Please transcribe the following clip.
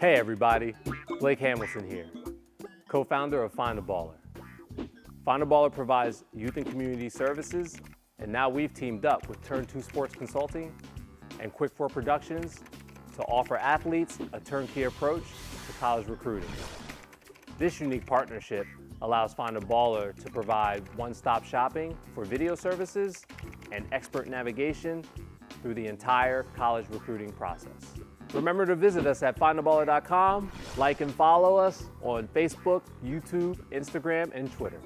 Hey everybody, Blake Hamilton here, co-founder of Find a Baller. Find a Baller provides youth and community services, and now we've teamed up with Turn 2 Sports Consulting and Quick 4 Productions to offer athletes a turnkey approach to college recruiting. This unique partnership allows Find a Baller to provide one-stop shopping for video services and expert navigation through the entire college recruiting process. Remember to visit us at findaballer.com, like and follow us on Facebook, YouTube, Instagram, and Twitter.